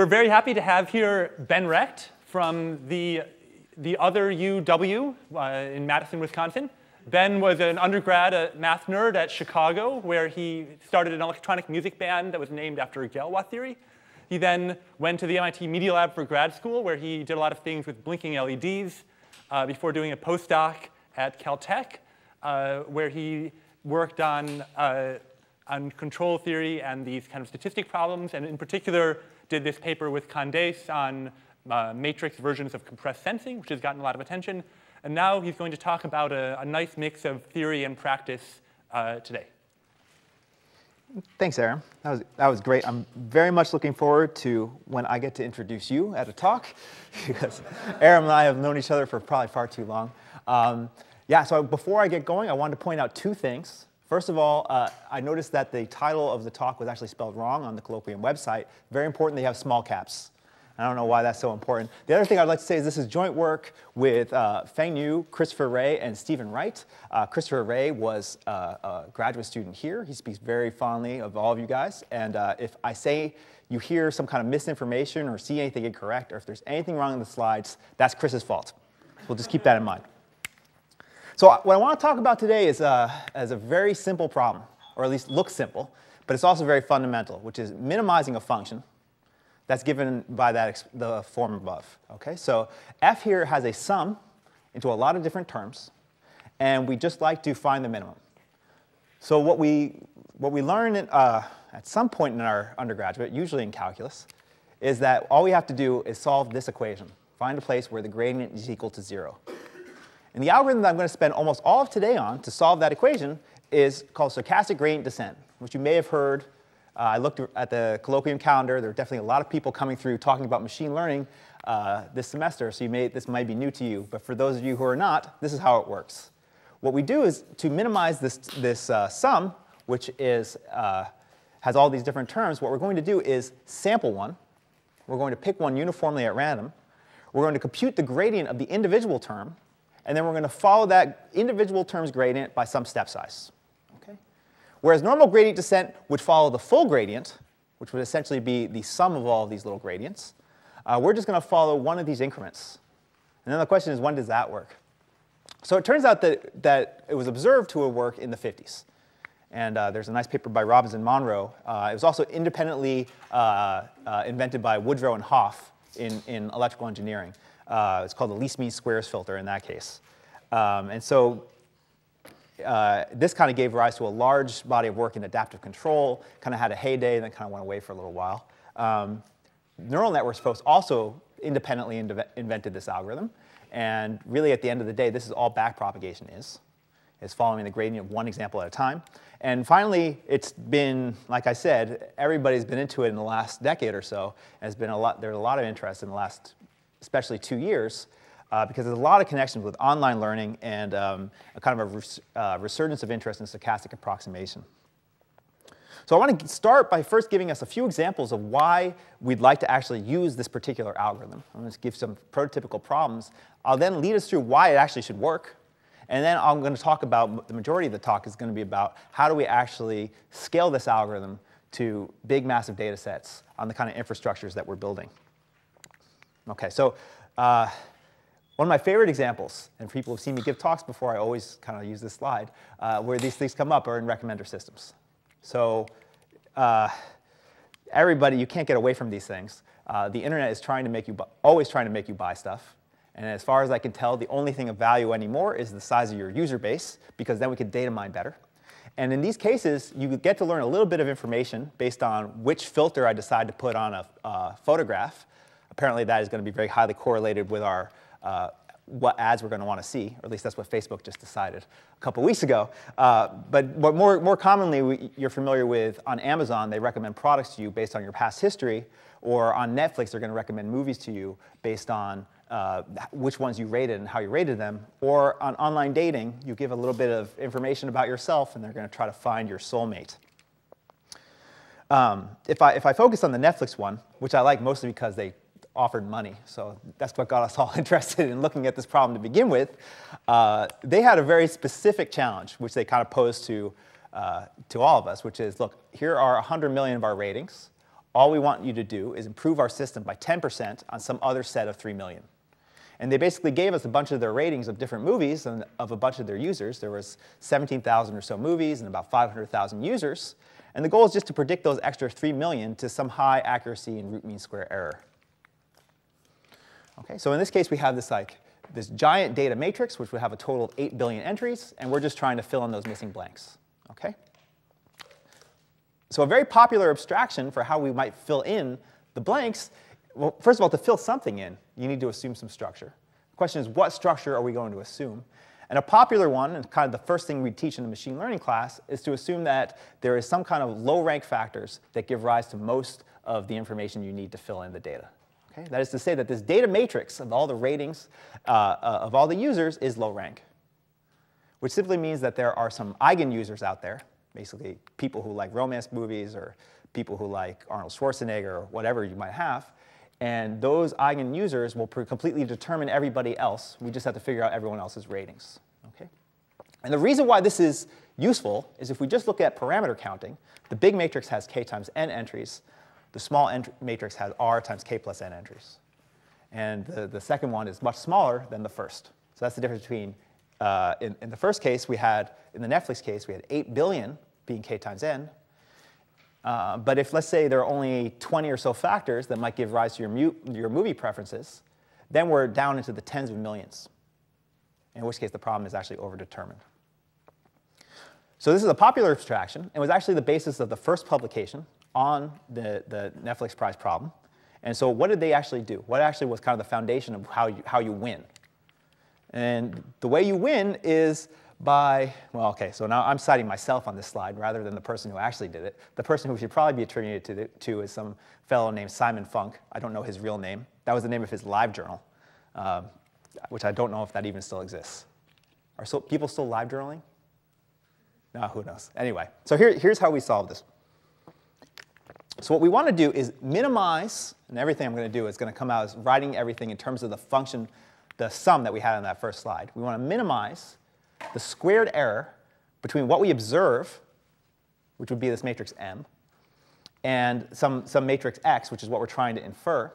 We're very happy to have here Ben Recht from the, the other UW uh, in Madison, Wisconsin. Ben was an undergrad a math nerd at Chicago, where he started an electronic music band that was named after Galois theory. He then went to the MIT Media Lab for grad school, where he did a lot of things with blinking LEDs uh, before doing a postdoc at Caltech, uh, where he worked on, uh, on control theory and these kind of statistic problems, and in particular did this paper with Candès on uh, matrix versions of compressed sensing, which has gotten a lot of attention. And now he's going to talk about a, a nice mix of theory and practice uh, today. Thanks, Aaron. That was, that was great. I'm very much looking forward to when I get to introduce you at a talk, because Aaron and I have known each other for probably far too long. Um, yeah, so before I get going, I wanted to point out two things. First of all, uh, I noticed that the title of the talk was actually spelled wrong on the Colloquium website. Very important they have small caps. I don't know why that's so important. The other thing I'd like to say is this is joint work with uh, Feng Niu, Christopher Ré, and Stephen Wright. Uh, Christopher Ré was uh, a graduate student here. He speaks very fondly of all of you guys. And uh, if I say you hear some kind of misinformation or see anything incorrect, or if there's anything wrong in the slides, that's Chris's fault. We'll just keep that in mind. So what I want to talk about today is, uh, is a very simple problem, or at least looks simple, but it's also very fundamental, which is minimizing a function that's given by that the form above. Okay, so f here has a sum into a lot of different terms, and we just like to find the minimum. So what we what we learn in, uh, at some point in our undergraduate, usually in calculus, is that all we have to do is solve this equation, find a place where the gradient is equal to zero. And the algorithm that I'm going to spend almost all of today on to solve that equation is called stochastic gradient descent, which you may have heard uh, I looked at the colloquium calendar. There are definitely a lot of people coming through talking about machine learning uh, this semester, so may, this might be new to you. But for those of you who are not, this is how it works. What we do is to minimize this, this uh, sum, which is, uh, has all these different terms, what we're going to do is sample one. We're going to pick one uniformly at random. We're going to compute the gradient of the individual term, and then we're going to follow that individual term's gradient by some step size. Okay? Whereas normal gradient descent would follow the full gradient, which would essentially be the sum of all of these little gradients. Uh, we're just going to follow one of these increments. And then the question is, when does that work? So it turns out that, that it was observed to work in the 50s. And uh, there's a nice paper by Robbins and Monro. Uh, it was also independently uh, uh invented by Widrow and Hoff in, in electrical engineering. Uh, it's called the least mean squares filter in that case. Um, and so uh, this kind of gave rise to a large body of work in adaptive control, kind of had a heyday, and then kind of went away for a little while. Um, neural networks folks also independently invented this algorithm. And really, at the end of the day, this is all backpropagation is, is following the gradient of one example at a time. And finally, it's been, like I said, everybody's been into it in the last decade or so. And has been a lot, there's a lot of interest in the last, especially two years uh, because there's a lot of connections with online learning and um, a kind of a res uh, resurgence of interest in stochastic approximation. So I want to start by first giving us a few examples of why we'd like to actually use this particular algorithm. I'm going to give some prototypical problems. I'll then lead us through why it actually should work. And then I'm going to talk about, the majority of the talk is going to be about how do we actually scale this algorithm to big, massive data sets on the kind of infrastructures that we're building. Okay, so uh, one of my favorite examples, and people have seen me give talks before, I always kind of use this slide, uh, where these things come up are in recommender systems. So uh, everybody, you can't get away from these things. Uh, the internet is trying to make you, always trying to make you buy stuff. And as far as I can tell, the only thing of value anymore is the size of your user base, because then we can data mine better. And in these cases, you get to learn a little bit of information based on which filter I decide to put on a, a photograph. Apparently, that is going to be very highly correlated with our uh, what ads we're going to want to see, or at least that's what Facebook just decided a couple weeks ago. Uh, but, more, more commonly, we, you're familiar with on Amazon, they recommend products to you based on your past history, or on Netflix, they're going to recommend movies to you based on uh, which ones you rated and how you rated them. Or on online dating, you give a little bit of information about yourself, and they're going to try to find your soulmate. Um, if, I, if I focus on the Netflix one, which I like mostly because they offered money. So that's what got us all interested in looking at this problem to begin with. Uh, they had a very specific challenge, which they kind of posed to, uh, to all of us, which is, look, here are 100 million of our ratings. all we want you to do is improve our system by 10% on some other set of 3 million. And they basically gave us a bunch of their ratings of different movies and of a bunch of their users. There was 17,000 or so movies and about 500,000 users. And the goal is just to predict those extra 3 million to some high accuracy and root mean square error. Okay, so in this case, we have this like this giant data matrix, which would have a total of 8 billion entries, and we're just trying to fill in those missing blanks. Okay? So a very popular abstraction for how we might fill in the blanks, well, first of all, to fill something in, you need to assume some structure. The question is, what structure are we going to assume? And a popular one, and kind of the first thing we teach in the machine learning class, is to assume that there is some kind of low rank factors that give rise to most of the information you need to fill in the data. Okay? That is to say that this data matrix of all the ratings uh, uh, of all the users is low rank, which simply means that there are some eigen users out there basically people who like romance movies or people who like Arnold Schwarzenegger or whatever you might have. And those eigen users will completely determine everybody else. We just have to figure out everyone else's ratings. Okay? And the reason why this is useful is if we just look at parameter counting, the big matrix has k times n entries. The small matrix has r times k plus n entries. And the, the second one is much smaller than the first. So that's the difference between uh, in, in, the first case, we had, in the Netflix case, we had 8 billion being k times n. Uh, but if, let's say, there are only 20 or so factors that might give rise to your, your movie preferences, then we're down into the tens of millions, in which case the problem is actually overdetermined. So this is a popular abstraction. and was actually the basis of the first publication on the, the Netflix prize problem. And so what did they actually do? What actually was kind of the foundation of how you, how you win? And the way you win is by, well, okay, so now I'm citing myself on this slide rather than the person who actually did it. The person who should probably be attributed to, the, to is some fellow named Simon Funk. I don't know his real name. That was the name of his live journal, uh, which I don't know if that even still exists. Are so, people still live journaling? No, who knows. Anyway, so here, here's how we solve this. So what we want to do is minimize, and everything I'm going to do is going to come out as writing everything in terms of the function the sum that we had on that first slide. We want to minimize the squared error between what we observe, which would be this matrix M, and some, some matrix X, which is what we're trying to infer.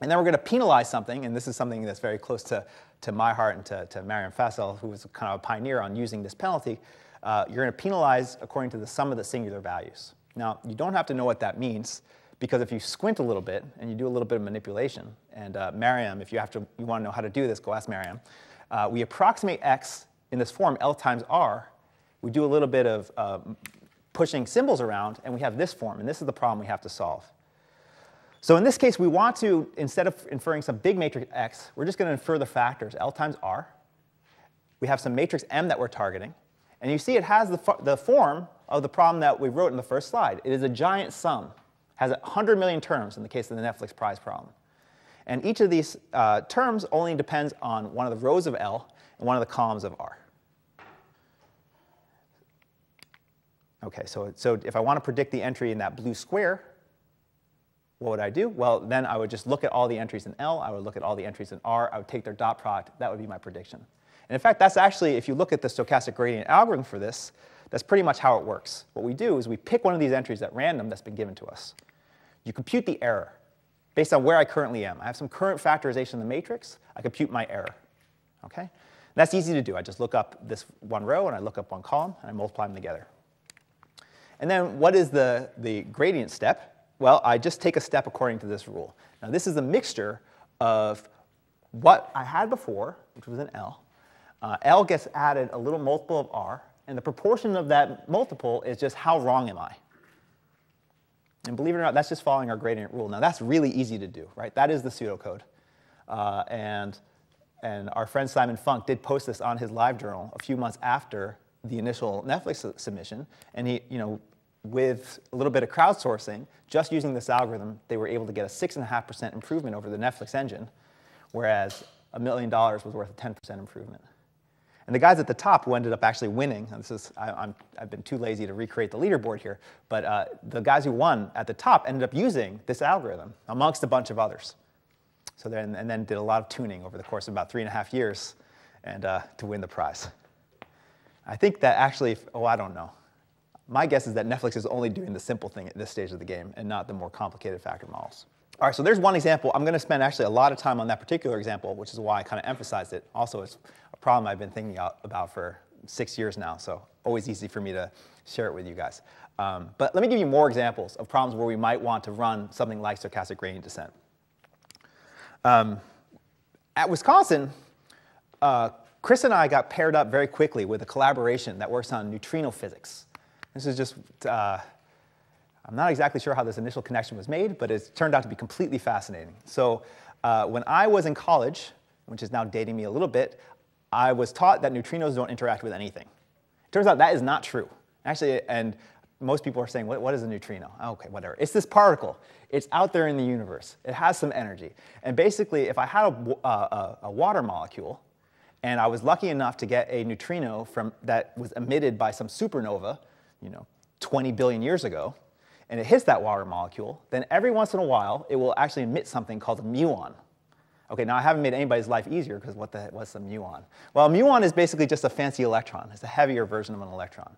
And then we're going to penalize something, and this is something that's very close to, to my heart and to, to Maryam Fazel, who was kind of a pioneer on using this penalty. Uh, you're going to penalize according to the sum of the singular values. Now, you don't have to know what that means. Because if you squint a little bit and you do a little bit of manipulation, and uh, Maryam, if you, have to, you want to know how to do this, go ask Maryam. Uh, we approximate x in this form, L times R. We do a little bit of uh, pushing symbols around, and we have this form. And this is the problem we have to solve. So in this case, we want to, instead of inferring some big matrix X, we're just going to infer the factors L times R. We have some matrix M that we're targeting. And you see it has the, the form of the problem that we wrote in the first slide. It is a giant sum has 100 million terms in the case of the Netflix prize problem. And each of these uh, terms only depends on one of the rows of L and one of the columns of R. Okay, so, so if I want to predict the entry in that blue square, what would I do? Well, then I would just look at all the entries in L, I would look at all the entries in R, I would take their dot product, that would be my prediction. And in fact, that's actually, if you look at the stochastic gradient algorithm for this, that's pretty much how it works. What we do is we pick one of these entries at random that's been given to us. You compute the error based on where I currently am. I have some current factorization in the matrix. I compute my error. Okay? And that's easy to do. I just look up this one row and I look up one column and I multiply them together. And then what is the, the gradient step? Well, I just take a step according to this rule. Now this is a mixture of what I had before, which was an L. Uh, L gets added a little multiple of R, and the proportion of that multiple is just how wrong am I. And believe it or not, that's just following our gradient rule. Now, that's really easy to do, right? That is the pseudocode. Uh, and, and our friend Simon Funk did post this on his live journal a few months after the initial Netflix submission. And he, you know, with a little bit of crowdsourcing, just using this algorithm, they were able to get a 6.5% improvement over the Netflix engine, whereas a million dollars was worth a 10% improvement. And the guys at the top who ended up actually winning, and this is, I, have been too lazy to recreate the leaderboard here, but uh, the guys who won at the top ended up using this algorithm amongst a bunch of others. So then, and then did a lot of tuning over the course of about three and a half years and, uh, to win the prize. I think that actually, oh, I don't know. my guess is that Netflix is only doing the simple thing at this stage of the game and not the more complicated factor models. All right, so there's one example. I'm going to spend actually a lot of time on that particular example, which is why I kind of emphasized it. Also, it's problem I've been thinking about for six years now, so always easy for me to share it with you guys. Um, but let me give you more examples of problems where we might want to run something like stochastic gradient descent. Um, at Wisconsin, uh, Chris and I got paired up very quickly with a collaboration that works on neutrino physics. This is just, uh, I'm not exactly sure how this initial connection was made, but it's turned out to be completely fascinating. So uh, when I was in college, which is now dating me a little bit, I was taught that neutrinos don't interact with anything. It turns out that is not true. Actually, and most people are saying, what, what is a neutrino? Okay, whatever. It's this particle. It's out there in the universe. It has some energy. And basically, if I had a, a, a water molecule, and I was lucky enough to get a neutrino from, that was emitted by some supernova, you know, 20 billion years ago, and it hits that water molecule, then every once in a while, it will actually emit something called a muon. Okay, now I haven't made anybody's life easier because what the what's a muon? Well, a muon is basically just a fancy electron. It's a heavier version of an electron.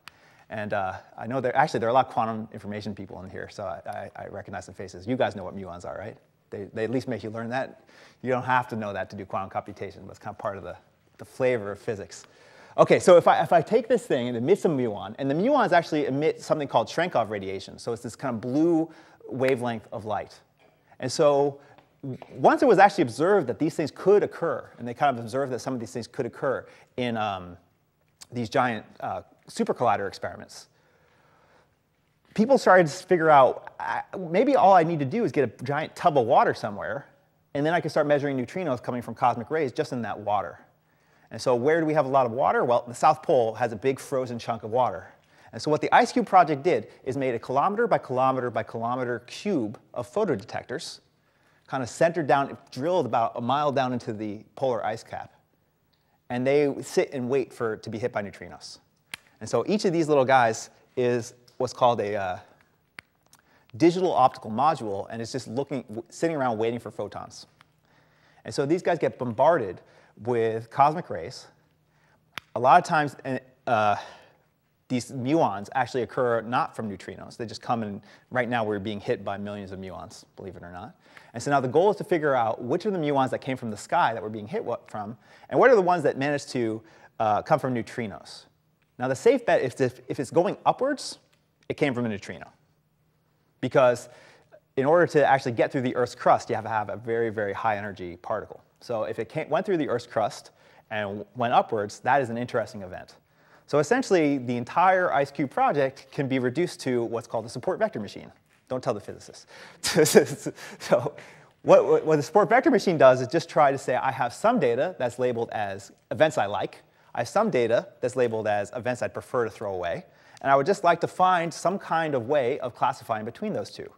And uh, I know there actually there are a lot of quantum information people in here, so I, I, I recognize some faces. You guys know what muons are, right? They, they at least make you learn that. You don't have to know that to do quantum computation, but it's kind of part of the, the flavor of physics. Okay, so if I, if I take this thing and emit some muon, and the muons actually emit something called Cherenkov radiation, so it's this kind of blue wavelength of light. And so once it was actually observed that these things could occur, and they kind of observed that some of these things could occur in um, these giant uh, super collider experiments, people started to figure out maybe all I need to do is get a giant tub of water somewhere, and then I can start measuring neutrinos coming from cosmic rays just in that water. And so where do we have a lot of water? Well, the South Pole has a big frozen chunk of water. And so what the IceCube project did is made a kilometer by kilometer by kilometer cube of photodetectors kind of centered down, drilled about a mile down into the polar ice cap. And they sit and wait for to be hit by neutrinos. And so each of these little guys is what's called a uh, digital optical module, and it's just looking, sitting around waiting for photons. And so these guys get bombarded with cosmic rays. A lot of times, uh, these muons actually occur not from neutrinos. They just come in, right now we're being hit by millions of muons, believe it or not. And so now the goal is to figure out which of the muons that came from the sky that we're being hit from, and what are the ones that managed to uh, come from neutrinos. Now the safe bet is if, if it's going upwards, it came from a neutrino. Because in order to actually get through the Earth's crust, you have to have a very, very high energy particle. So if it came, went through the Earth's crust and went upwards, that is an interesting event. So essentially, the entire IceCube project can be reduced to what's called a support vector machine. Don't tell the physicists. so what, what the support vector machine does is just try to say, I have some data that's labeled as events I like. I have some data that's labeled as events I'd prefer to throw away. And I would just like to find some kind of way of classifying between those two.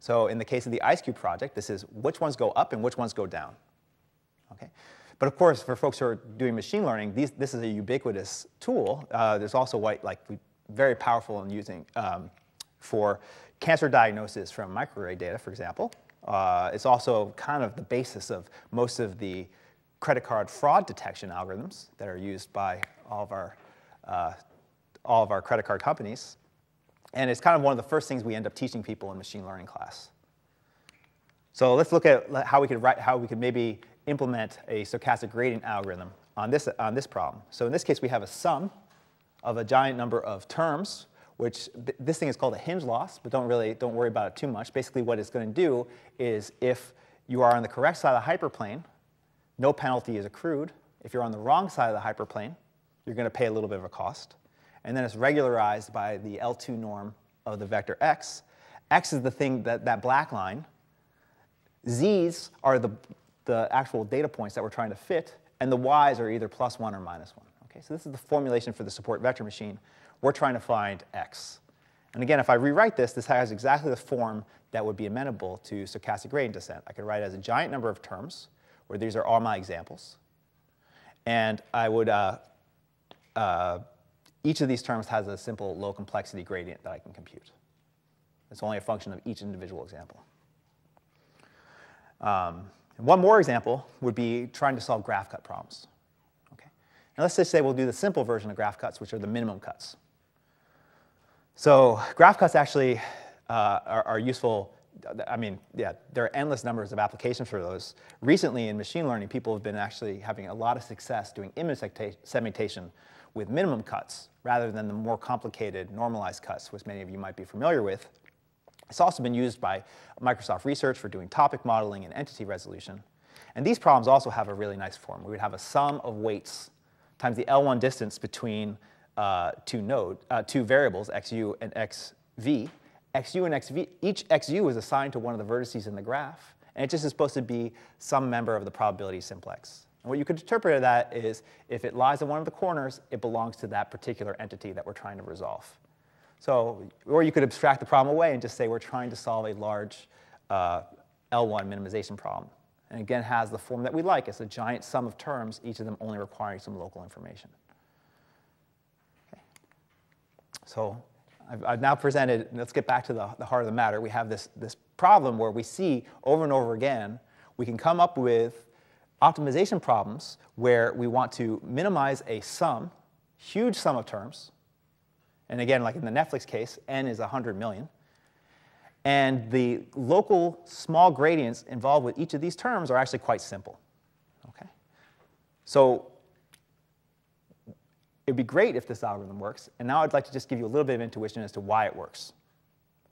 So in the case of the IceCube project, this is which ones go up and which ones go down. Okay? But of course, for folks who are doing machine learning, these, this is a ubiquitous tool. Uh, there's also white, like very powerful in using um, for cancer diagnosis from microarray data, for example. Uh, it's also kind of the basis of most of the credit card fraud detection algorithms that are used by all of our, uh, all of our credit card companies. And it's kind of one of the first things we end up teaching people in machine learning class. So let's look at how we could write, how we could maybe implement a stochastic gradient algorithm on this, on this problem. So in this case, we have a sum of a giant number of terms, which th this thing is called a hinge loss, but don't really don't worry about it too much. Basically, what it's going to do is if you are on the correct side of the hyperplane, no penalty is accrued. If you're on the wrong side of the hyperplane, you're going to pay a little bit of a cost. And then it's regularized by the L2 norm of the vector x. x is the thing, that, that black line. z's are the the actual data points that we're trying to fit, and the y's are either plus 1 or minus 1. Okay, so this is the formulation for the support vector machine. We're trying to find x. And again, if I rewrite this, this has exactly the form that would be amenable to stochastic gradient descent. I could write it as a giant number of terms, where these are all my examples. And I would, uh, uh, each of these terms has a simple low complexity gradient that I can compute. It's only a function of each individual example. Um, one more example would be trying to solve graph cut problems. Okay? Now let's just say we'll do the simple version of graph cuts, which are the minimum cuts. So graph cuts actually uh, are, are useful I mean, yeah, there are endless numbers of applications for those. Recently in machine learning, people have been actually having a lot of success doing image segmentation with minimum cuts rather than the more complicated normalized cuts, which many of you might be familiar with. It's also been used by Microsoft Research for doing topic modeling and entity resolution. And these problems also have a really nice form. We would have a sum of weights times the L1 distance between uh, two node, uh, two variables, xu and xv, xu and xv, each xu is assigned to one of the vertices in the graph, and it just is supposed to be some member of the probability simplex. And what you could interpret of that is if it lies in one of the corners, it belongs to that particular entity that we're trying to resolve. So, or you could abstract the problem away and just say we're trying to solve a large uh, L1 minimization problem. And again, has the form that we like. It's a giant sum of terms, each of them only requiring some local information. Okay. So I've, I've, now presented, let's get back to the, the heart of the matter. We have this, this problem where we see over and over again, we can come up with optimization problems where we want to minimize a sum, huge sum of terms. And again, like in the Netflix case, n is 100 million. And the local small gradients involved with each of these terms are actually quite simple. Okay? So It'd be great if this algorithm works. And now I'd like to just give you a little bit of intuition as to why it works.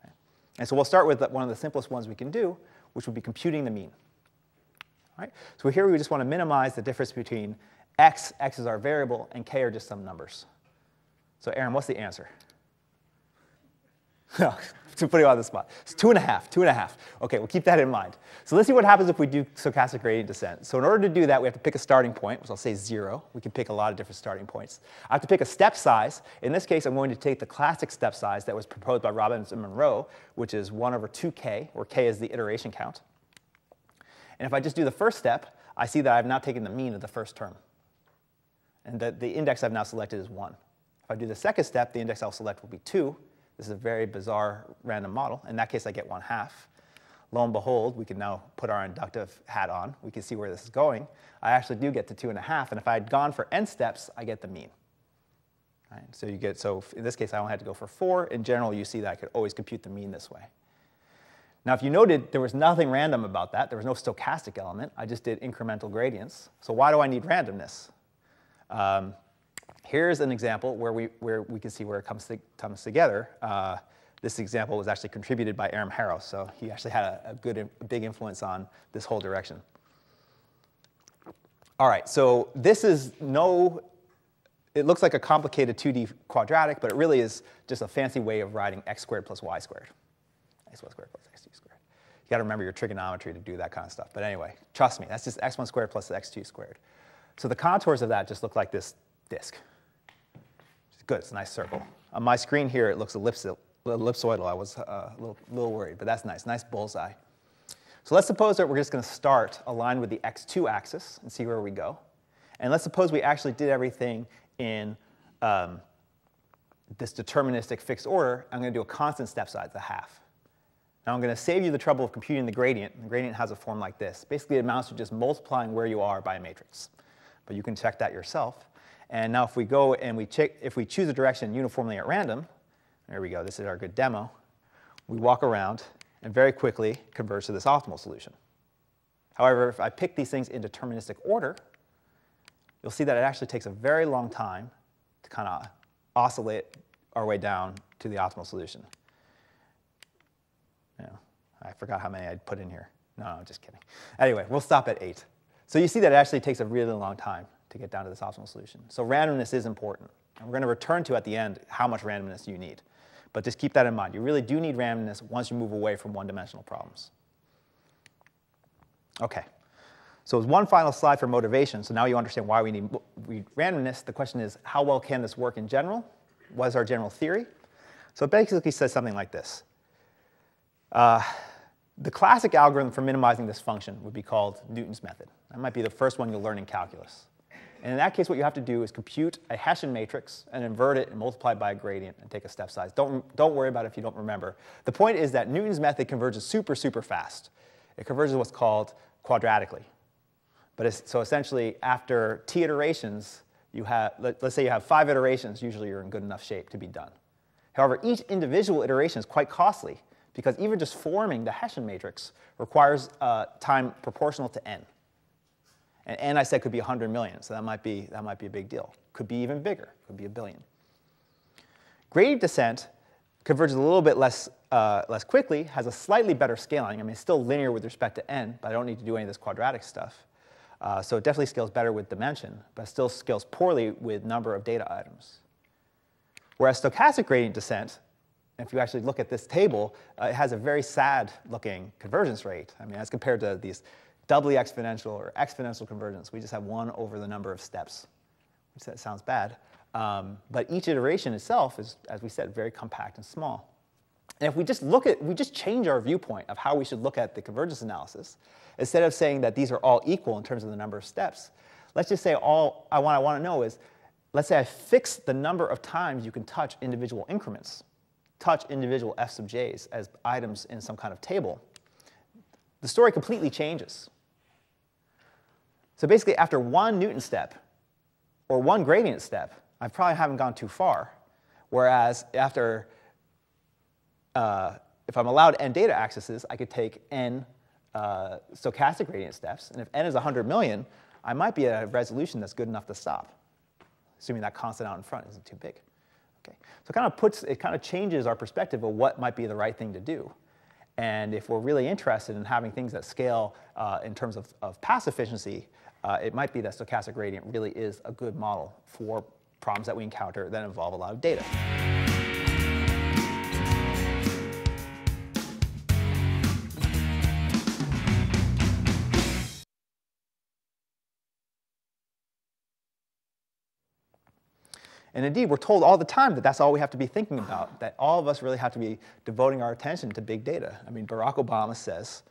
Okay. And so we'll start with one of the simplest ones we can do, which would be computing the mean. All right? So here we just want to minimize the difference between x, x is our variable, and k are just some numbers. So Aaron, what's the answer? to put you on the spot. It's two and a half, two and a half. Okay, we'll keep that in mind. So let's see what happens if we do stochastic gradient descent. So in order to do that, we have to pick a starting point, which I'll say zero. We can pick a lot of different starting points. I have to pick a step size. In this case, I'm going to take the classic step size that was proposed by Robbins and Monro, which is 1 over 2k, where k is the iteration count. And if I just do the first step, I see that I've now taken the mean of the first term. And the, the index I've now selected is 1. If I do the second step, the index I'll select will be 2. This is a very bizarre random model. In that case, I get 1 half. Lo and behold, we can now put our inductive hat on. We can see where this is going. I actually do get to 2 and a half. And if I had gone for n steps, I get the mean. Right? So you get, so in this case, I only had to go for 4. In general, you see that I could always compute the mean this way. Now, if you noted, there was nothing random about that. There was no stochastic element. I just did incremental gradients. So why do I need randomness? Um, Here's an example where we, where we can see where it comes, to, comes together. Uh, this example was actually contributed by Aram Harrow, so he actually had a, a good, a big influence on this whole direction. All right, so this is no, it looks like a complicated 2D quadratic, but it really is just a fancy way of writing x squared plus y squared. x1 squared plus x2 squared. You gotta remember your trigonometry to do that kind of stuff. But anyway, trust me, that's just x1 squared plus x2 squared. So the contours of that just look like this disk. Good, it's a nice circle. On my screen here, it looks ellipsoidal. I was uh, a little, little worried, but that's nice, nice bullseye. So let's suppose that we're just going to start aligned with the x2 axis and see where we go. And let's suppose we actually did everything in um, this deterministic fixed order. I'm going to do a constant step size, a half. Now I'm going to save you the trouble of computing the gradient. The gradient has a form like this. Basically, it amounts to just multiplying where you are by a matrix. But you can check that yourself. And now if we go and we check, if we choose a direction uniformly at random, there we go, this is our good demo, we walk around and very quickly converge to this optimal solution. However, if I pick these things in deterministic order, you'll see that it actually takes a very long time to kind of oscillate our way down to the optimal solution. Know, I forgot how many I'd put in here. No, no, just kidding. Anyway, we'll stop at eight. So you see that it actually takes a really long time to get down to this optimal solution. So randomness is important. And we're going to return to at the end how much randomness you need. But just keep that in mind. You really do need randomness once you move away from one-dimensional problems. Okay. So as one final slide for motivation. So now you understand why we need randomness. The question is, how well can this work in general? What is our general theory? So it basically says something like this. Uh, the classic algorithm for minimizing this function would be called Newton's method. That might be the first one you'll learn in calculus. And in that case, what you have to do is compute a Hessian matrix and invert it and multiply by a gradient and take a step size. Don't, don't worry about it if you don't remember. The point is that Newton's method converges super, super fast. It converges what's called quadratically. But so essentially, after t iterations, you have, let, us say you have five iterations, usually you're in good enough shape to be done. However, each individual iteration is quite costly because even just forming the Hessian matrix requires uh, time proportional to n. And n, I said, could be 100 million, so that might, be, that might be a big deal. Could be even bigger, could be a billion. Gradient descent converges a little bit less, uh, less quickly, has a slightly better scaling. I mean, it's still linear with respect to n, but I don't need to do any of this quadratic stuff. Uh, so it definitely scales better with dimension, but still scales poorly with number of data items. Whereas stochastic gradient descent, if you actually look at this table, uh, it has a very sad looking convergence rate. I mean, as compared to these doubly exponential or exponential convergence, we just have one over the number of steps, which sounds bad. Um, but each iteration itself is, as we said, very compact and small. And if we just look at, we just change our viewpoint of how we should look at the convergence analysis, instead of saying that these are all equal in terms of the number of steps, let's just say all I want, I want to know is, let's say I fix the number of times you can touch individual increments, touch individual f sub j's as items in some kind of table. The story completely changes. So basically, after one Newton step or one gradient step, I probably haven't gone too far. Whereas after, uh, if I'm allowed n data accesses, I could take n uh, stochastic gradient steps. And if n is 100 million, I might be at a resolution that's good enough to stop, assuming that constant out in front isn't too big. Okay. So it kind of puts, it kind of changes our perspective of what might be the right thing to do. And if we're really interested in having things that scale uh, in terms of, of path efficiency, uh, it might be that stochastic gradient really is a good model for problems that we encounter that involve a lot of data. And indeed, we're told all the time that that's all we have to be thinking about, that all of us really have to be devoting our attention to big data. I mean, Barack Obama says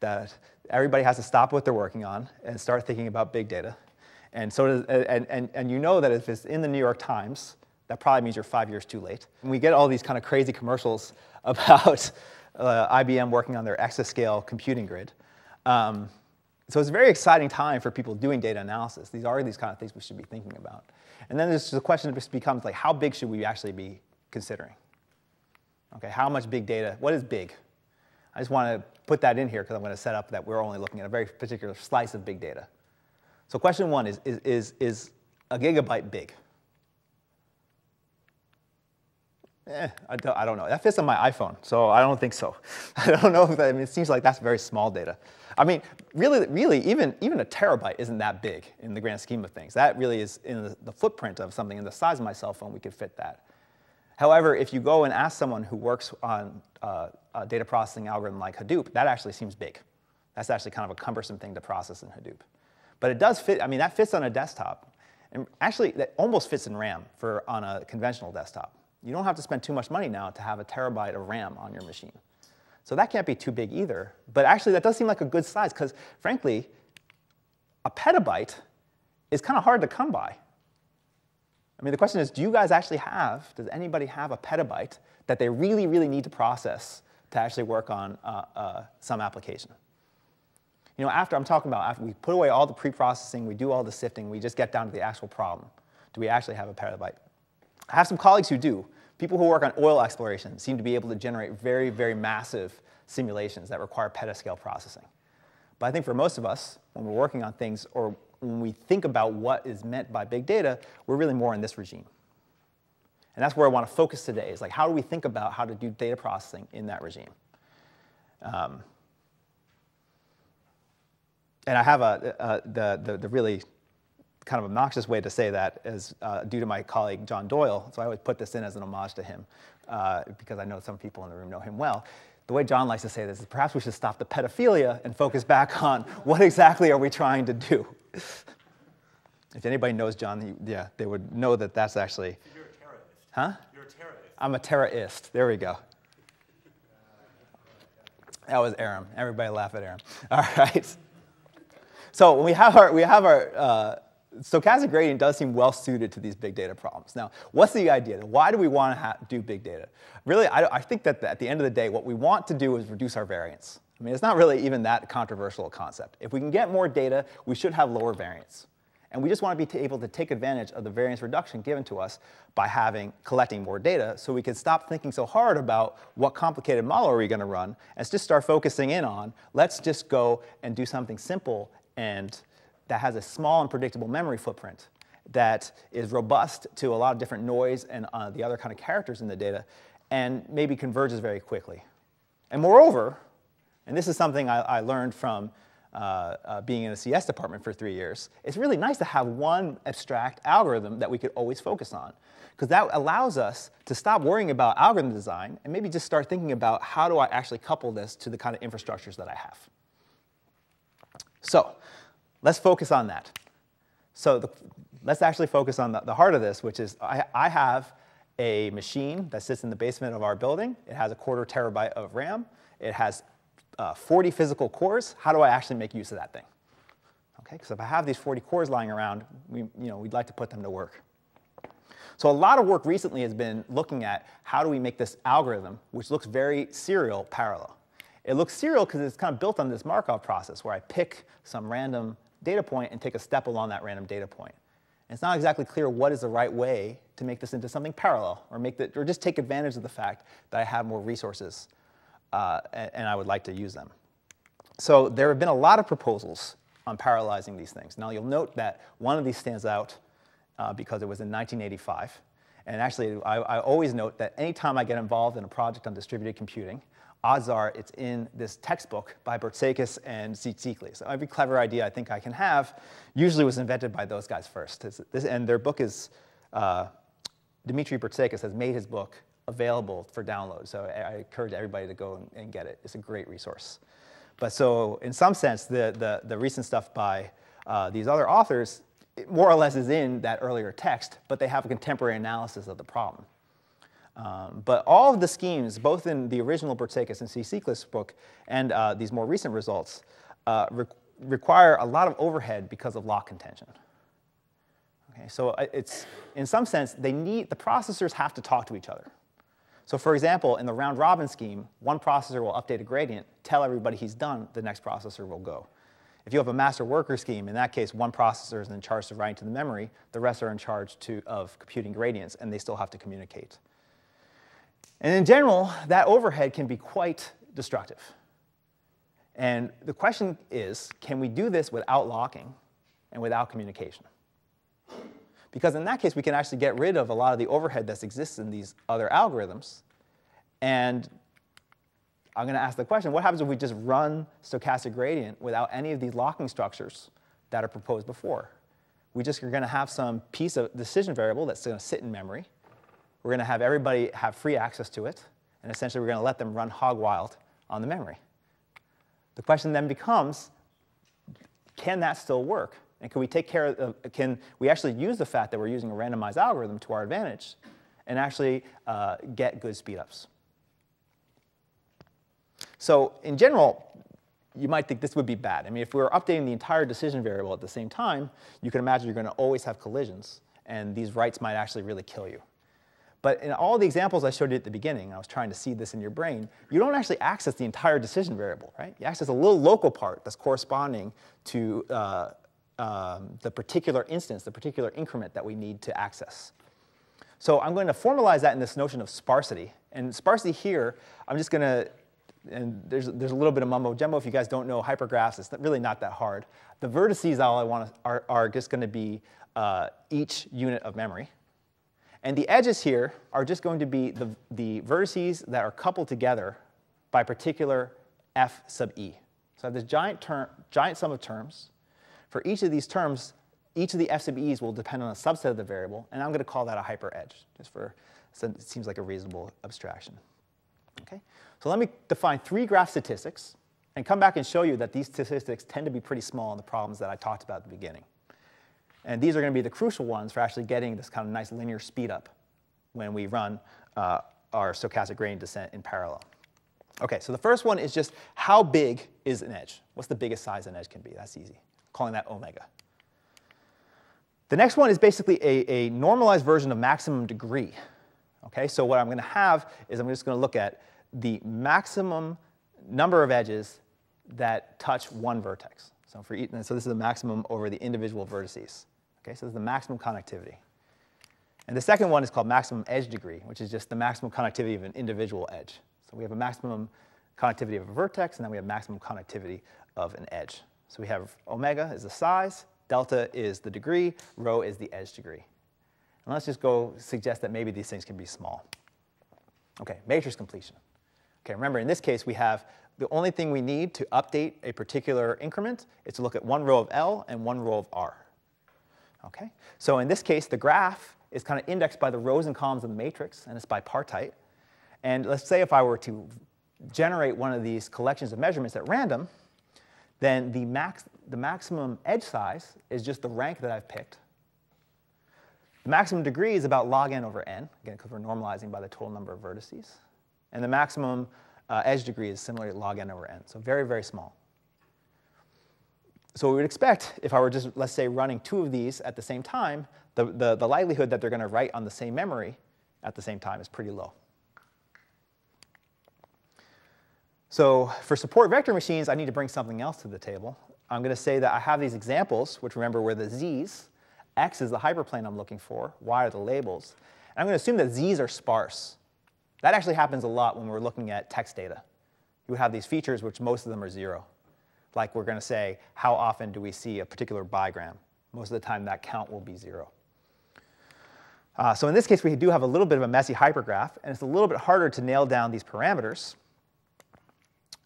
that everybody has to stop what they're working on and start thinking about big data. And, so does, and, and, and you know that if it's in the New York Times, that probably means you're five years too late. And we get all these kind of crazy commercials about uh, IBM working on their exascale computing grid. Um, so it's a very exciting time for people doing data analysis. These are these kind of things we should be thinking about. And then there's the question that just becomes like, how big should we actually be considering? Okay, how much big data? What is big? I just want to put that in here because I'm going to set up that we're only looking at a very particular slice of big data. So question one is, is, is, is a gigabyte big? Eh, I don't, I don't know. That fits on my iPhone, so I don't think so. I don't know if that, I mean, it seems like that's very small data. I mean, really, really, even, even a terabyte isn't that big in the grand scheme of things. That really is in the, the footprint of something in the size of my cell phone, we could fit that. However, if you go and ask someone who works on uh, a data processing algorithm like Hadoop, that actually seems big. That's actually kind of a cumbersome thing to process in Hadoop. But it does fit, I mean, that fits on a desktop. And actually, that almost fits in RAM for on a conventional desktop. You don't have to spend too much money now to have a terabyte of RAM on your machine. So that can't be too big either. But actually, that does seem like a good size because, frankly, a petabyte is kind of hard to come by. I mean, the question is, do you guys actually have, does anybody have a petabyte that they really, really need to process to actually work on uh, uh, some application? you know, after I'm talking about, after we put away all the pre-processing, we do all the sifting, we just get down to the actual problem. Do we actually have a petabyte? I have some colleagues who do. People who work on oil exploration seem to be able to generate very, very massive simulations that require petascale processing. But I think for most of us, when we're working on things or when we think about what is meant by big data, we're really more in this regime. And that's where I want to focus today, is like how do we think about how to do data processing in that regime? Um, and I have a, a the, the, the, really kind of obnoxious way to say that is uh, due to my colleague John Doyle. So I always put this in as an homage to him uh, because I know some people in the room know him well. The way John likes to say this is perhaps we should stop the pedophilia and focus back on what exactly are we trying to do. if anybody knows John, yeah, they would know that that's actually. You're a terrorist. Huh? You're a terrorist. I'm a terrorist. There we go. That was Aram. Everybody laugh at Aram. All right. So when we have our, we have our uh, stochastic gradient does seem well suited to these big data problems. Now, what's the idea? Why do we want to do big data? Really, I, I think that at the end of the day, what we want to do is reduce our variance. I mean, it's not really even that controversial a concept. If we can get more data, we should have lower variance. And we just want to be able to take advantage of the variance reduction given to us by having collecting more data so we can stop thinking so hard about what complicated model are we going to run and just start focusing in on let's just go and do something simple and that has a small and predictable memory footprint that is robust to a lot of different noise and uh, the other kind of characters in the data and maybe converges very quickly. And moreover, and this is something I, I learned from uh, uh, being in the CS department for three years, it's really nice to have one abstract algorithm that we could always focus on. Because that allows us to stop worrying about algorithm design and maybe just start thinking about how do I actually couple this to the kind of infrastructures that I have. So let's focus on that. So the, let's actually focus on the, the, heart of this, which is I, I have a machine that sits in the basement of our building. It has a quarter terabyte of RAM. It has uh, 40 physical cores, how do I actually make use of that thing? Okay, because if I have these 40 cores lying around, we, you know, we'd like to put them to work. So a lot of work recently has been looking at how do we make this algorithm, which looks very serial, parallel. It looks serial because it's kind of built on this Markov process where I pick some random data point and take a step along that random data point. And it's not exactly clear what is the right way to make this into something parallel or, make the, or just take advantage of the fact that I have more resources uh, and, I would like to use them. So there have been a lot of proposals on parallelizing these things. Now you'll note that one of these stands out uh, because it was in 1985. And actually, I, I, always note that anytime I get involved in a project on distributed computing, odds are it's in this textbook by Bertsekas and Tsitsiklis. So every clever idea I think I can have usually was invented by those guys first. This, and their book is, uh, Dimitri has made his book available for download. So I encourage everybody to go and, get it. It's a great resource. But so in some sense, the, the, the recent stuff by uh, these other authors more or less is in that earlier text, but they have a contemporary analysis of the problem. Um, but all of the schemes, both in the original Bertsekas and Tsitsiklis's book and uh, these more recent results, uh, re require a lot of overhead because of lock contention. Okay, so uh, it's, in some sense, they need, the processors have to talk to each other. So for example, in the round robin scheme, one processor will update a gradient, tell everybody he's done, the next processor will go. If you have a master worker scheme, in that case, one processor is in charge of writing to the memory, the rest are in charge to, of computing gradients, and they still have to communicate. And in general, that overhead can be quite destructive. And the question is, can we do this without locking and without communication? Because in that case, we can actually get rid of a lot of the overhead that exists in these other algorithms. And I'm going to ask the question, what happens if we just run stochastic gradient without any of these locking structures that are proposed before? We just are going to have some piece of decision variable that's going to sit in memory. We're going to have everybody have free access to it. And essentially, we're going to let them run hog wild on the memory. The question then becomes, can that still work? And can we take care of, can we actually use the fact that we're using a randomized algorithm to our advantage and actually uh, get good speedups? So in general, you might think this would be bad. I mean, if we were updating the entire decision variable at the same time, you can imagine you're going to always have collisions, and these writes might actually really kill you. But in all the examples I showed you at the beginning, I was trying to seed this in your brain, you don't actually access the entire decision variable, right? You access a little local part that's corresponding to uh, um, the particular instance, the particular increment that we need to access. So I'm going to formalize that in this notion of sparsity. And sparsity here, I'm just going to, and there's, there's a little bit of mumbo jumbo. If you guys don't know hypergraphs, it's really not that hard. The vertices all I want are, are just going to be uh, each unit of memory. And the edges here are just going to be the, the vertices that are coupled together by particular f sub e. So I have this giant, term, giant sum of terms for each of these terms, each of the f sub e's will depend on a subset of the variable, and I'm going to call that a hyperedge, just for, so it seems like a reasonable abstraction. Okay? So let me define three graph statistics and come back and show you that these statistics tend to be pretty small in the problems that I talked about at the beginning. And these are going to be the crucial ones for actually getting this kind of nice linear speed up when we run uh, our stochastic gradient descent in parallel. Okay, so the first one is just how big is an edge? What's the biggest size an edge can be? That's easy calling that omega. The next one is basically a, a normalized version of maximum degree. Okay, so what I'm going to have is I'm just going to look at the maximum number of edges that touch one vertex. So for each, so this is the maximum over the individual vertices. Okay, so this is the maximum connectivity. And the second one is called maximum edge degree, which is just the maximum connectivity of an individual edge. So we have a maximum connectivity of a vertex, and then we have maximum connectivity of an edge. So we have omega is the size, delta is the degree, rho is the edge degree. And let's just go suggest that maybe these things can be small. Okay, matrix completion. Okay, remember in this case we have the only thing we need to update a particular increment is to look at one row of L and one row of R. Okay, so in this case the graph is kind of indexed by the rows and columns of the matrix and it's bipartite. And let's say if I were to generate one of these collections of measurements at random, then the, max, the maximum edge size is just the rank that I've picked. The maximum degree is about log n over n, again, because we're normalizing by the total number of vertices. And the maximum uh, edge degree is similarly log n over n, so very, very small. So we would expect, if I were just, let's say, running two of these at the same time, the, the, the likelihood that they're going to write on the same memory at the same time is pretty low. So for support vector machines, I need to bring something else to the table. I'm going to say that I have these examples, which remember were the z's. X is the hyperplane I'm looking for. Y are the labels. And I'm going to assume that z's are sparse. That actually happens a lot when we're looking at text data. You have these features, which most of them are zero. Like we're going to say, how often do we see a particular bigram? Most of the time, that count will be zero. Uh, so in this case, we do have a little bit of a messy hypergraph, and it's a little bit harder to nail down these parameters.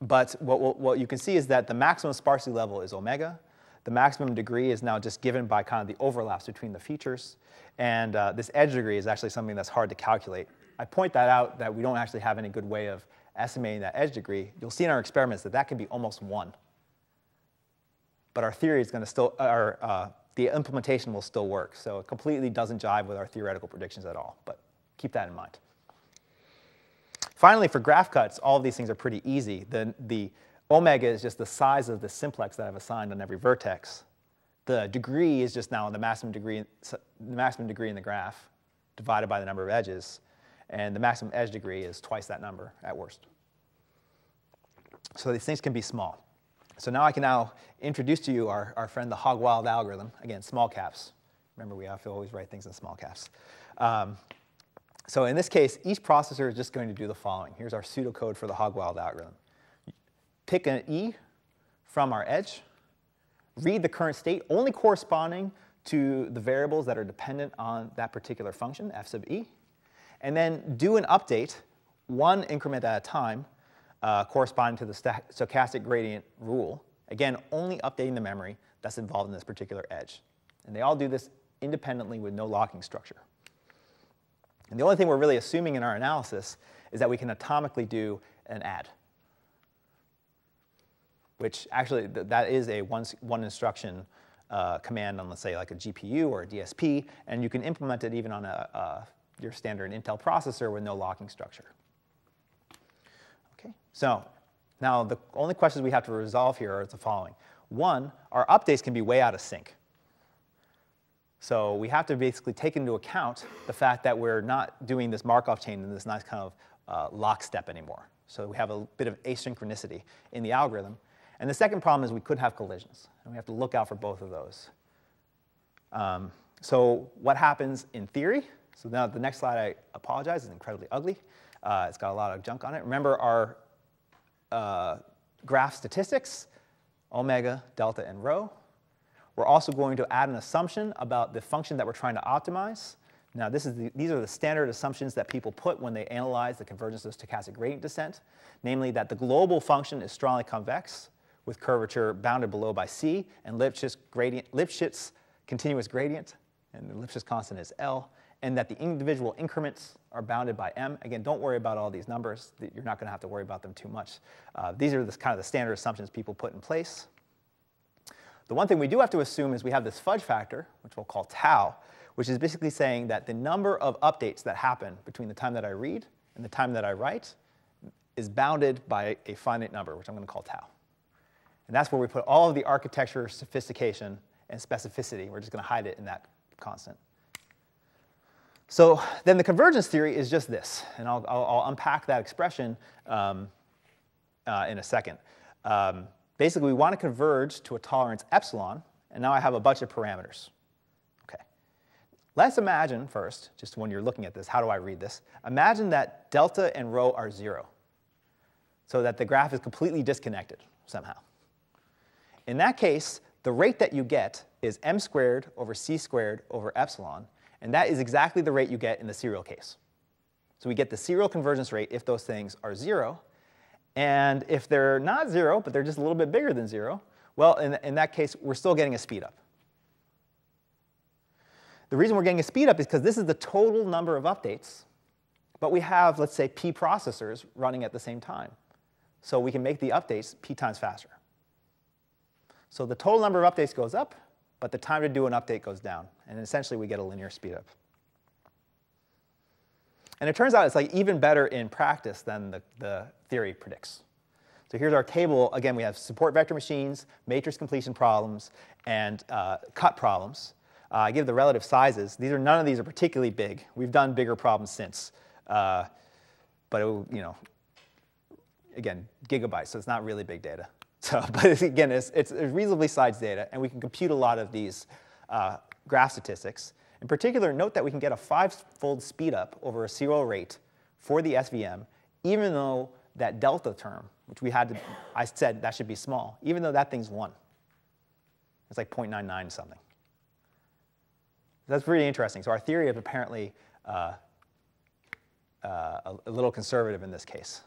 But what, what, you can see is that the maximum sparsity level is omega. The maximum degree is now just given by kind of the overlaps between the features. And uh, this edge degree is actually something that's hard to calculate. I point that out that we don't actually have any good way of estimating that edge degree. You'll see in our experiments that that can be almost one. But our theory is going to still, our, uh, the implementation will still work. So it completely doesn't jive with our theoretical predictions at all. But keep that in mind. Finally, for graph cuts, all of these things are pretty easy. The, the omega is just the size of the simplex that I've assigned on every vertex. The degree is just now the maximum degree, the maximum degree in the graph divided by the number of edges. And the maximum edge degree is twice that number at worst. So these things can be small. So now I can now introduce to you our, our friend the Hogwild algorithm. Again, small caps. Remember, we have to always write things in small caps. Um, so in this case, each processor is just going to do the following. Here's our pseudocode for the Hogwild algorithm. Pick an E from our edge, read the current state only corresponding to the variables that are dependent on that particular function, f sub e, and then do an update one increment at a time uh, corresponding to the stochastic gradient rule. Again, only updating the memory that's involved in this particular edge. And they all do this independently with no locking structure. And the only thing we're really assuming in our analysis is that we can atomically do an add, which actually th that is a one, one instruction uh, command on, let's say, like a GPU or a DSP, and you can implement it even on a, a, your standard Intel processor with no locking structure. Okay, so now the only questions we have to resolve here are the following. One, our updates can be way out of sync. So we have to basically take into account the fact that we're not doing this Markov chain in this nice kind of uh, lockstep anymore. So we have a bit of asynchronicity in the algorithm. And the second problem is we could have collisions, and we have to look out for both of those. Um, so what happens in theory? So now the next slide, I apologize, is incredibly ugly. Uh, it's got a lot of junk on it. Remember our uh, graph statistics, omega, delta, and rho. We're also going to add an assumption about the function that we're trying to optimize. Now, this is the, these are the standard assumptions that people put when they analyze the convergence of stochastic gradient descent, namely that the global function is strongly convex with curvature bounded below by c, and Lipschitz, gradient, Lipschitz continuous gradient, and the Lipschitz constant is L, and that the individual increments are bounded by m. Again, don't worry about all these numbers. You're not going to have to worry about them too much. Uh, these are the kind of the standard assumptions people put in place. The one thing we do have to assume is we have this fudge factor, which we'll call tau, which is basically saying that the number of updates that happen between the time that I read and the time that I write is bounded by a finite number, which I'm going to call tau. And that's where we put all of the architecture, sophistication, and specificity. We're just going to hide it in that constant. So then the convergence theory is just this, and I'll, I'll, I'll unpack that expression um, uh, in a second. Um, basically, we want to converge to a tolerance epsilon, and now I have a bunch of parameters. Okay. Let's imagine first, just when you're looking at this, how do I read this? Imagine that delta and rho are zero, so that the graph is completely disconnected somehow. In that case, the rate that you get is m squared over c squared over epsilon, and that is exactly the rate you get in the serial case. So we get the serial convergence rate if those things are zero, and if they're not zero, but they're just a little bit bigger than zero, well, in, in that case, we're still getting a speed up. The reason we're getting a speed up is because this is the total number of updates, but we have, let's say, p processors running at the same time. So we can make the updates p times faster. So the total number of updates goes up, but the time to do an update goes down. And essentially, we get a linear speedup. And it turns out it's like even better in practice than the, the theory predicts. So here's our table. Again, we have support vector machines, matrix completion problems, and uh, cut problems. Uh, I give the relative sizes. These are none of these are particularly big. We've done bigger problems since, uh, but it, you know, again, gigabytes, so it's not really big data. So, but again, it's, it's reasonably sized data, and we can compute a lot of these uh, graph statistics. In particular, note that we can get a five-fold speed up over a serial rate for the SVM, even though that delta term, which we had to, I said that should be small, even though that thing's one. It's like 0.99 something. That's pretty interesting. So our theory is apparently uh, uh, a, a little conservative in this case.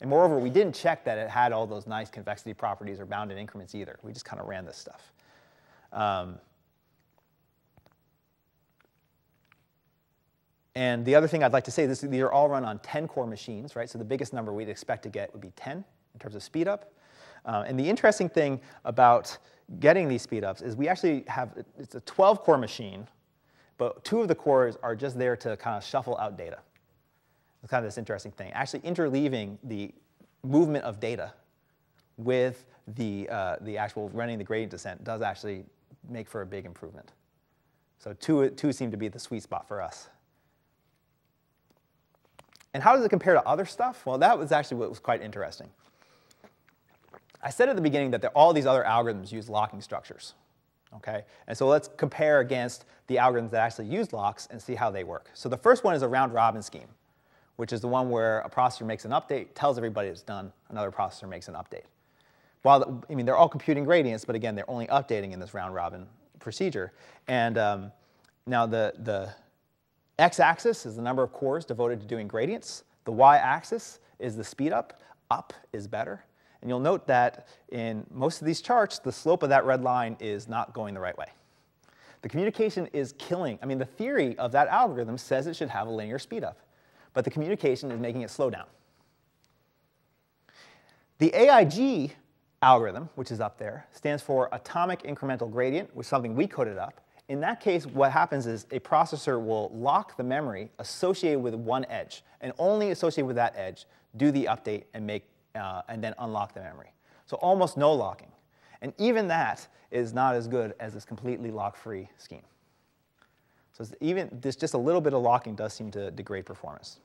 And moreover, we didn't check that it had all those nice convexity properties or bounded increments either. We just kind of ran this stuff. Um, and the other thing I'd like to say, this, these are all run on 10 core machines, right? So the biggest number we'd expect to get would be 10 in terms of speed up. Uh, and the interesting thing about getting these speed ups is we actually have, it's a 12 core machine, but two of the cores are just there to kind of shuffle out data. It's kind of this interesting thing. Actually interleaving the movement of data with the, uh, the actual running the gradient descent does actually make for a big improvement. So two, two seem to be the sweet spot for us. And how does it compare to other stuff? Well, that was actually what was quite interesting. I said at the beginning that there, all these other algorithms use locking structures. Okay? And so let's compare against the algorithms that actually use locks and see how they work. So the first one is a round robin scheme which is the one where a processor makes an update, tells everybody it's done, another processor makes an update. While, I mean, they're all computing gradients, but again, they're only updating in this round robin procedure. And um, now the, the x-axis is the number of cores devoted to doing gradients. The y-axis is the speed up. Up is better. And you'll note that in most of these charts, the slope of that red line is not going the right way. The communication is killing. I mean, the theory of that algorithm says it should have a linear speedup but the communication is making it slow down. The AIG algorithm, which is up there, stands for atomic incremental gradient, which is something we coded up. In that case, what happens is a processor will lock the memory associated with one edge, and only associated with that edge, do the update and, make, uh, and then unlock the memory. So almost no locking. And even that is not as good as this completely lock-free scheme. So even this, just a little bit of locking does seem to degrade performance.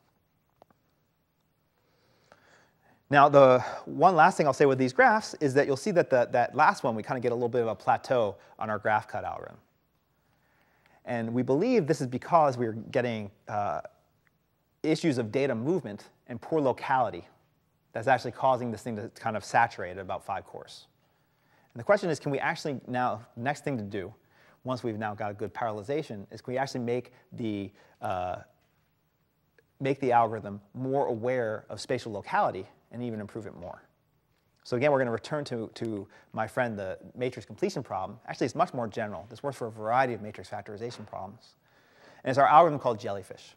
Now, the one last thing I'll say with these graphs is that you'll see that the, that last one, we kind of get a little bit of a plateau on our graph cut algorithm. And we believe this is because we're getting uh, issues of data movement and poor locality that's actually causing this thing to kind of saturate at about five cores. And the question is, can we actually now, next thing to do once we've now got a good parallelization, is can we actually make the, uh, make the algorithm more aware of spatial locality and even improve it more. So again, we're going to return to, to my friend, the matrix completion problem. Actually, it's much more general. This works for a variety of matrix factorization problems. And it's our algorithm called Jellyfish.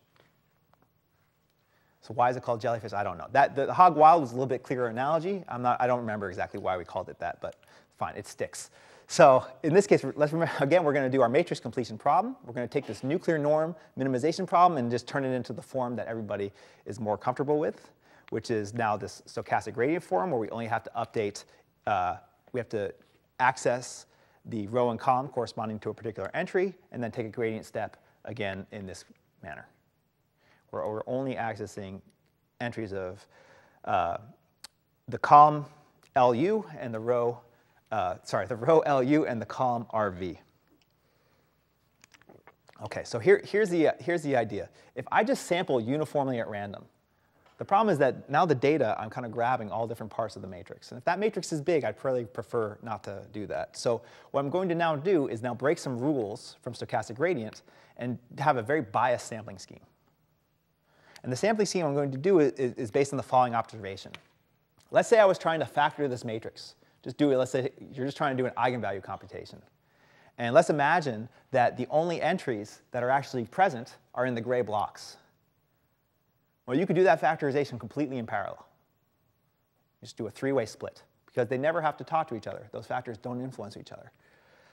So why is it called Jellyfish? I don't know. That, the, the Hogwild was a little bit clearer analogy. I'm not, I don't remember exactly why we called it that, but fine, it sticks. So in this case, let's remember, again, we're going to do our matrix completion problem. We're going to take this nuclear norm minimization problem and just turn it into the form that everybody is more comfortable with, which is now this stochastic gradient form where we only have to update, uh, we have to access the row and column corresponding to a particular entry, and then take a gradient step again in this manner, where we're only accessing entries of uh, the column LU and the row uh, sorry, the row LU and the column RV. Okay, so here, here's, the, here's the idea. If I just sample uniformly at random, the problem is that now the data, I'm kind of grabbing all different parts of the matrix. And if that matrix is big, I'd probably prefer not to do that. So what I'm going to now do is now break some rules from stochastic gradient and have a very biased sampling scheme. And the sampling scheme I'm going to do is, is based on the following observation. Let's say I was trying to factor this matrix. Just do it, let's say you're just trying to do an eigenvalue computation. And let's imagine that the only entries that are actually present are in the gray blocks. Well, you could do that factorization completely in parallel. You just do a three-way split because they never have to talk to each other. Those factors don't influence each other.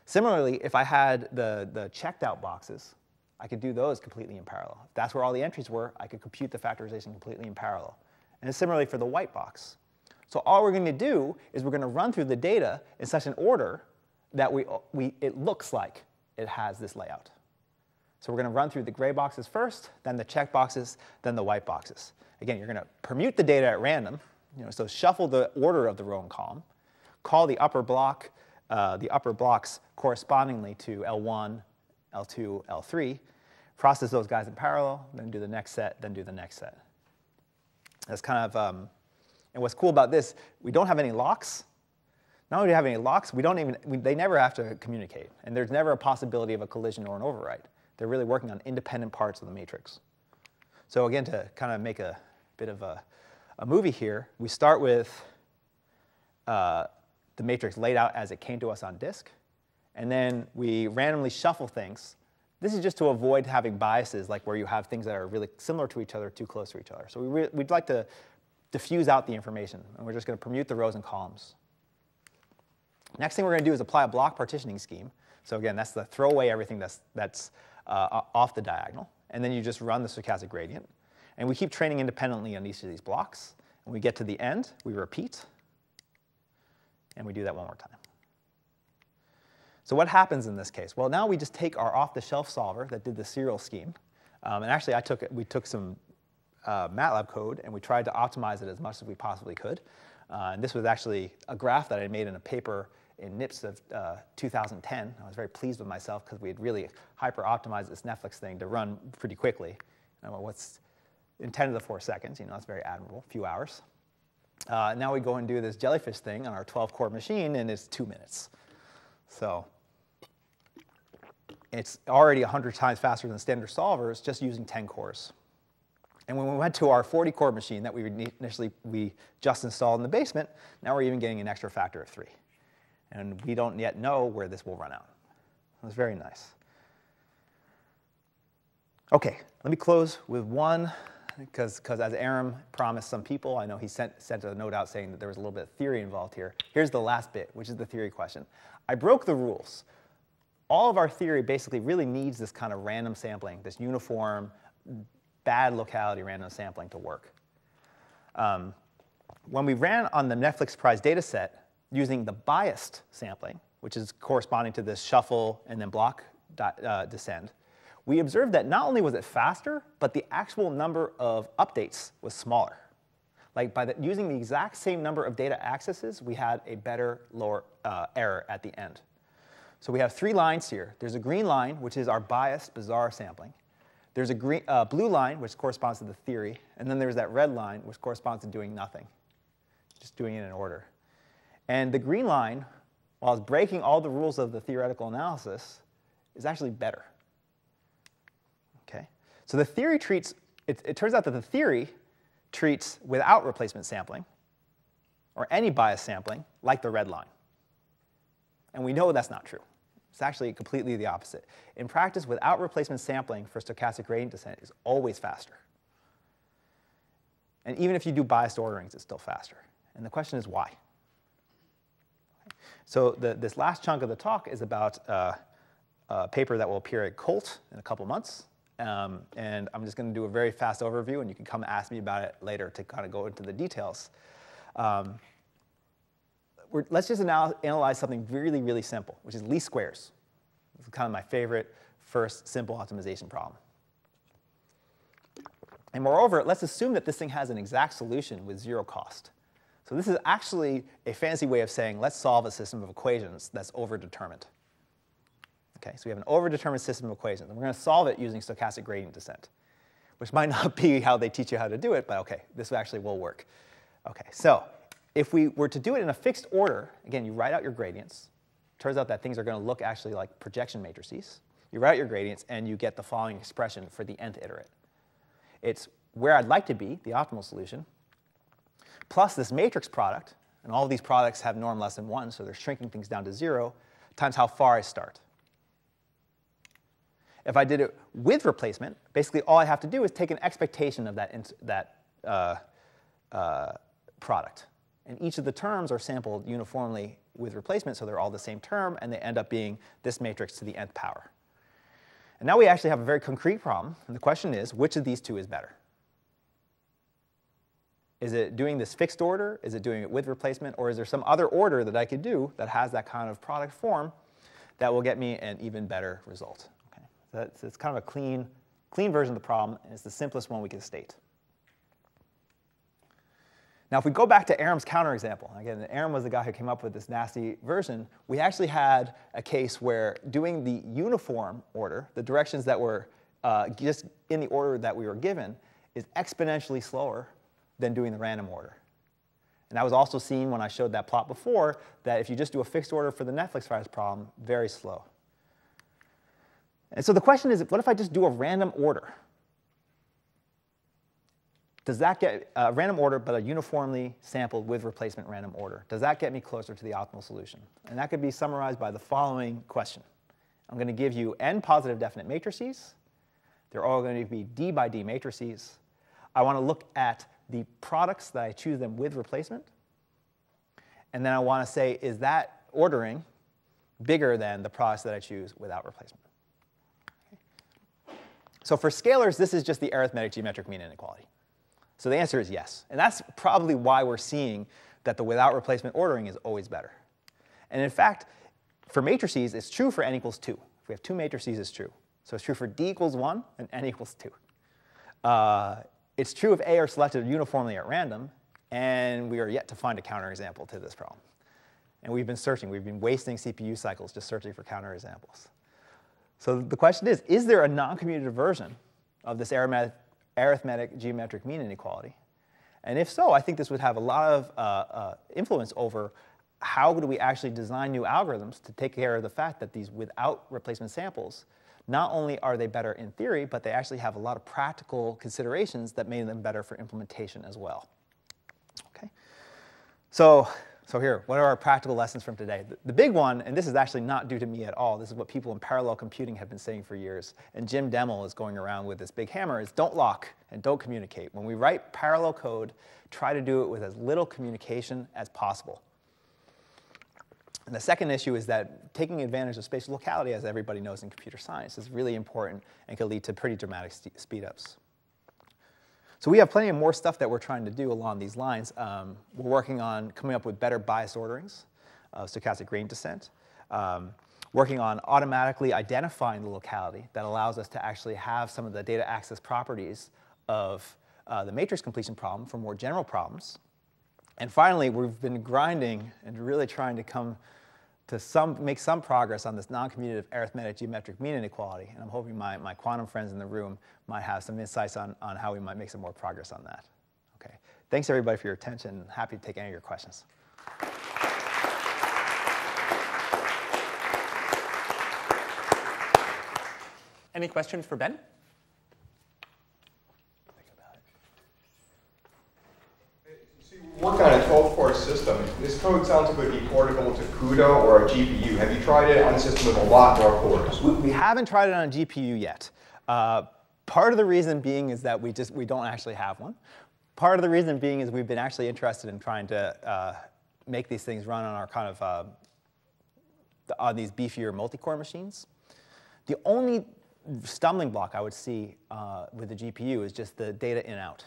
Similarly, if I had the, the checked out boxes, I could do those completely in parallel. If that's where all the entries were, I could compute the factorization completely in parallel. And similarly for the white box. So all we're going to do is we're going to run through the data in such an order that we, we, it looks like it has this layout. So we're going to run through the gray boxes first, then the check boxes, then the white boxes. Again, you're going to permute the data at random, you know, so shuffle the order of the row and column, call the upper block, uh, the upper blocks correspondingly to L1, L2, L3, process those guys in parallel, then do the next set, then do the next set. That's kind of, um, and what's cool about this, we don't have any locks, not only do we have any locks, we don't even, we, they never have to communicate. And there's never a possibility of a collision or an overwrite. They're really working on independent parts of the matrix. So again, to kind of make a bit of a, a movie here, we start with uh, the matrix laid out as it came to us on disk. And then we randomly shuffle things. This is just to avoid having biases, like where you have things that are really similar to each other, too close to each other. So we would like to diffuse out the information. And we're just going to permute the rows and columns. Next thing we're going to do is apply a block partitioning scheme. So again, that's the throw away everything that's, that's uh, off the diagonal. And then you just run the stochastic gradient. And we keep training independently on each of these blocks. And we get to the end, we repeat. And we do that one more time. So what happens in this case? Well, now we just take our off-the-shelf solver that did the serial scheme. Um, and actually, I took, we took some uh, MATLAB code, and we tried to optimize it as much as we possibly could. Uh, and this was actually a graph that I made in a paper in NIPS of uh, 2010. I was very pleased with myself because we had really hyper-optimized this Netflix thing to run pretty quickly. And what's in 10 to the 4 seconds, you know, that's very admirable, a few hours. Uh, now we go and do this jellyfish thing on our 12-core machine, and it's two minutes. So it's already 100 times faster than standard solvers just using 10 cores. And when we went to our 40-core machine that we initially we just installed in the basement, now we're even getting an extra factor of 3 and we don't yet know where this will run out. It was very nice. Okay, let me close with one, because as Aram promised some people, I know he sent, sent a note out saying that there was a little bit of theory involved here. Here's the last bit, which is the theory question. I broke the rules. All of our theory basically really needs this kind of random sampling, this uniform, bad locality random sampling to work. Um, when we ran on the Netflix prize data set, using the biased sampling, which is corresponding to this shuffle and then block uh, descend, we observed that not only was it faster, but the actual number of updates was smaller. Like by the, using the exact same number of data accesses, we had a better lower uh, error at the end. So we have three lines here. There's a green line, which is our biased bizarre sampling. There's a green, uh, blue line, which corresponds to the theory. And then there's that red line, which corresponds to doing nothing, just doing it in order. And the green line, while it's breaking all the rules of the theoretical analysis, is actually better. Okay? So the theory treats, it, it turns out that the theory treats without replacement sampling, or any bias sampling, like the red line. And we know that's not true. It's actually completely the opposite. In practice, without replacement sampling for stochastic gradient descent is always faster. And even if you do biased orderings, it's still faster. And the question is why? So the, this last chunk of the talk is about uh, a paper that will appear at Colt in a couple months. Um, and I'm just going to do a very fast overview, and you can come ask me about it later to kind of go into the details. Um, let's just anal analyze something really, really simple, which is least squares. Is kind of my favorite first simple optimization problem. And moreover, let's assume that this thing has an exact solution with zero cost. So this is actually a fancy way of saying let's solve a system of equations that's overdetermined. Okay, so we have an overdetermined system of equations, and we're going to solve it using stochastic gradient descent, which might not be how they teach you how to do it, but okay, this actually will work. Okay, so if we were to do it in a fixed order, again, you write out your gradients. Turns out that things are going to look actually like projection matrices. You write out your gradients, and you get the following expression for the nth iterate. It's where I'd like to be, the optimal solution, plus this matrix product, and all of these products have norm less than 1, so they're shrinking things down to 0, times how far I start. If I did it with replacement, basically all I have to do is take an expectation of that, that uh, uh, product. And each of the terms are sampled uniformly with replacement, so they're all the same term, and they end up being this matrix to the nth power. And now we actually have a very concrete problem, and the question is, which of these two is better? Is it doing this fixed order? Is it doing it with replacement? Or is there some other order that I could do that has that kind of product form that will get me an even better result? Okay. So it's kind of a clean, clean version of the problem, and it's the simplest one we can state. Now, if we go back to Aram's counterexample, again, Aram was the guy who came up with this nasty version, we actually had a case where doing the uniform order, the directions that were uh, just in the order that we were given, is exponentially slower than doing the random order. And that was also seen when I showed that plot before, that if you just do a fixed order for the Netflix prize problem, very slow. And so the question is, what if I just do a random order? Does that get a random order, but a uniformly sampled with replacement random order? Does that get me closer to the optimal solution? And that could be summarized by the following question. I'm going to give you n positive definite matrices. They're all going to be d by d matrices. I want to look at the products that I choose them with replacement. And then I want to say, is that ordering bigger than the products that I choose without replacement? So for scalars, this is just the arithmetic geometric mean inequality. So the answer is yes. And that's probably why we're seeing that the without replacement ordering is always better. And in fact, for matrices, it's true for n equals 2. If we have two matrices, it's true. So it's true for d equals 1 and n equals 2. Uh, it's true if A are selected uniformly at random, and we are yet to find a counterexample to this problem. And we've been searching. We've been wasting CPU cycles just searching for counterexamples. So the question is, is there a non-commutative version of this arithmetic, geometric mean inequality? And if so, I think this would have a lot of uh, uh, influence over how do we actually design new algorithms to take care of the fact that these without replacement samples not only are they better in theory, but they actually have a lot of practical considerations that made them better for implementation as well. Okay, so, so here, what are our practical lessons from today? The, the big one, and this is actually not due to me at all, this is what people in parallel computing have been saying for years, and Jim Demmel is going around with this big hammer, is don't lock and don't communicate. When we write parallel code, try to do it with as little communication as possible. And the second issue is that taking advantage of spatial locality, as everybody knows in computer science, is really important and can lead to pretty dramatic speedups. So we have plenty of more stuff that we're trying to do along these lines. Um, we're working on coming up with better bias orderings of stochastic gradient descent, um, working on automatically identifying the locality that allows us to actually have some of the data access properties of uh, the matrix completion problem for more general problems. And finally, we've been grinding and really trying to come to some, make some progress on this non-commutative arithmetic geometric mean inequality. And I'm hoping my, my quantum friends in the room might have some insights on, on how we might make some more progress on that. Okay. Thanks everybody for your attention. Happy to take any of your questions. Any questions for Ben? Work on a 12-core system. This code sounds like it would be portable to CUDA or a GPU. Have you tried it on a system with a lot more cores? We, haven't tried it on a GPU yet. Uh, part of the reason being is that we just we don't actually have one. Part of the reason being is we've been actually interested in trying to uh, make these things run on our kind of uh, on these beefier multi-core machines. The only stumbling block I would see uh, with the GPU is just the data in out.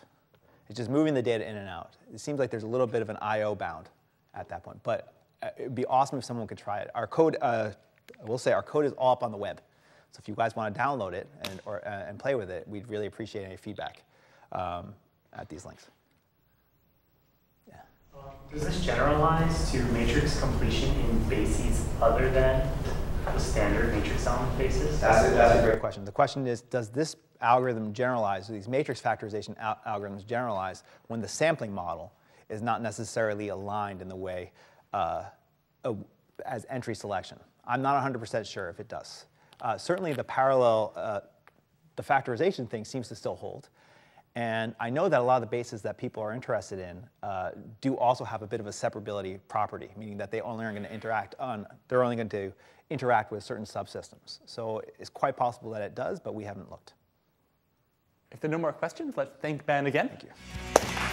It's just moving the data in and out. It seems like there's a little bit of an I/O bound at that point, but uh, it'd be awesome if someone could try it. Our code, uh, I will say, our code is all up on the web. So if you guys want to download it and, or, uh, and play with it, we'd really appreciate any feedback um, at these links. Yeah. Um, does this generalize to matrix completion in bases other than the standard matrix element bases? That's, a, that's a great question. The question is, does this algorithm generalize, these matrix factorization al algorithms generalize when the sampling model is not necessarily aligned in the way uh, uh, as entry selection? I'm not 100% sure if it does. Uh, certainly the parallel, uh, the factorization thing seems to still hold. And I know that a lot of the bases that people are interested in uh, do also have a bit of a separability property, meaning that they only are going to interact on, they're only going to interact with certain subsystems. So it's quite possible that it does, but we haven't looked. If there are no more questions, let's thank Ben again. Thank you.